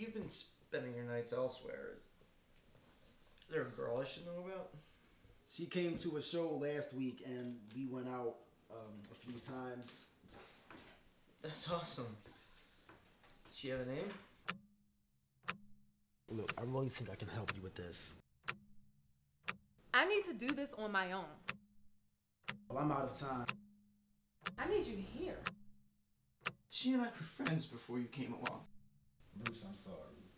you've been spending your nights elsewhere. Is there a girl I should know about? She came to a show last week and we went out um, a few times. That's awesome. Does she have a name? Look, I really think I can help you with this. I need to do this on my own. Well, I'm out of time. I need you here. She and I were friends before you came along. Bruce, I'm sorry.